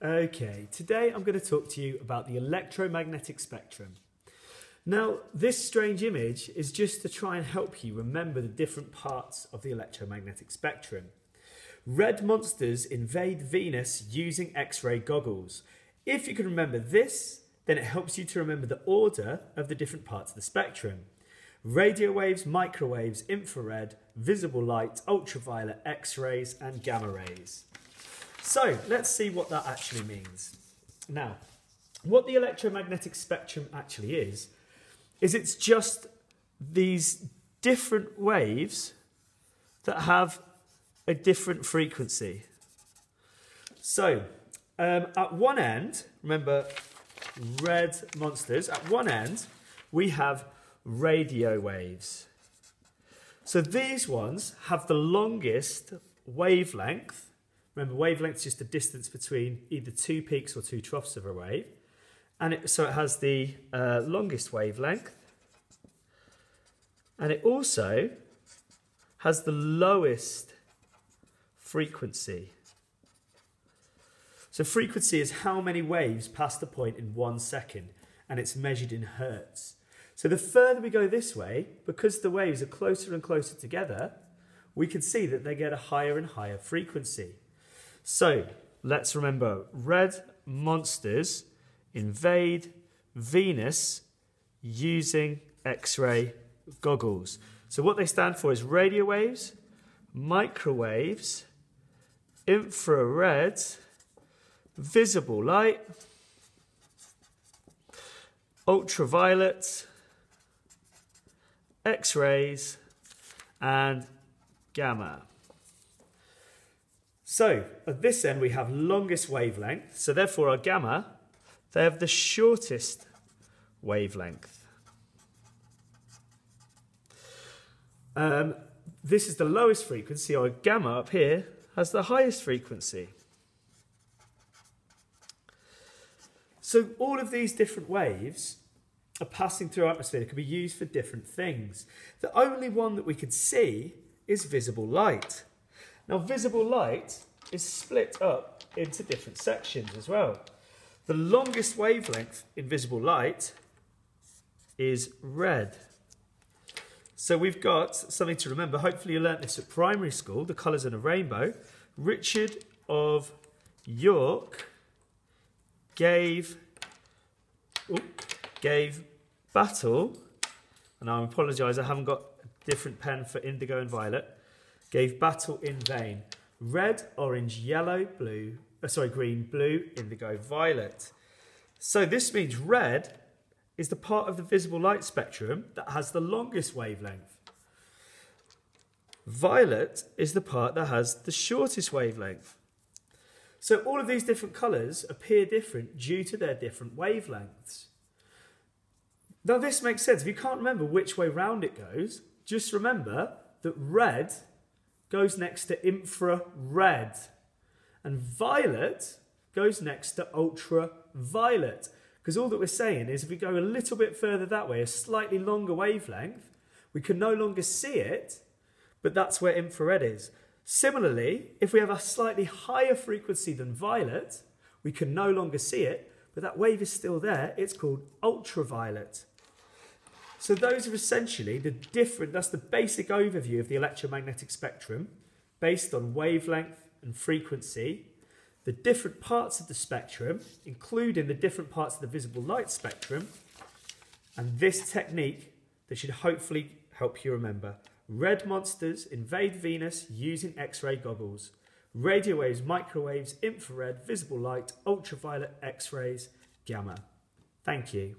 Okay, today I'm going to talk to you about the electromagnetic spectrum. Now, this strange image is just to try and help you remember the different parts of the electromagnetic spectrum. Red monsters invade Venus using X-ray goggles. If you can remember this, then it helps you to remember the order of the different parts of the spectrum. Radio waves, microwaves, infrared, visible light, ultraviolet, X-rays and gamma rays. So let's see what that actually means. Now, what the electromagnetic spectrum actually is, is it's just these different waves that have a different frequency. So, um, at one end, remember red monsters, at one end we have radio waves. So these ones have the longest wavelength. Remember, wavelength is just the distance between either two peaks or two troughs of a wave. And it, so it has the uh, longest wavelength. And it also has the lowest frequency. So frequency is how many waves pass the point in one second, and it's measured in hertz. So the further we go this way, because the waves are closer and closer together, we can see that they get a higher and higher frequency. So let's remember, red monsters invade Venus using X-ray goggles. So what they stand for is radio waves, microwaves, infrared, visible light, ultraviolet, X-rays, and gamma. So at this end we have longest wavelength, so therefore our gamma, they have the shortest wavelength. Um, this is the lowest frequency, or gamma up here has the highest frequency. So all of these different waves are passing through our atmosphere. They can be used for different things. The only one that we could see is visible light. Now visible light is split up into different sections as well. The longest wavelength in visible light is red. So we've got something to remember. Hopefully you learnt this at primary school, the colours in a rainbow. Richard of York gave, gave battle, and I apologise, I haven't got a different pen for indigo and violet, gave battle in vain. Red, orange, yellow, blue, uh, sorry, green, blue, indigo, violet. So this means red is the part of the visible light spectrum that has the longest wavelength. Violet is the part that has the shortest wavelength. So all of these different colours appear different due to their different wavelengths. Now this makes sense. If you can't remember which way round it goes, just remember that red goes next to infrared and violet goes next to ultraviolet. Because all that we're saying is if we go a little bit further that way, a slightly longer wavelength, we can no longer see it, but that's where infrared is. Similarly, if we have a slightly higher frequency than violet, we can no longer see it, but that wave is still there. It's called ultraviolet. So those are essentially the different, that's the basic overview of the electromagnetic spectrum based on wavelength and frequency the different parts of the spectrum, including the different parts of the visible light spectrum, and this technique that should hopefully help you remember. Red monsters invade Venus using X-ray goggles. Radio waves, microwaves, infrared, visible light, ultraviolet, X-rays, gamma. Thank you.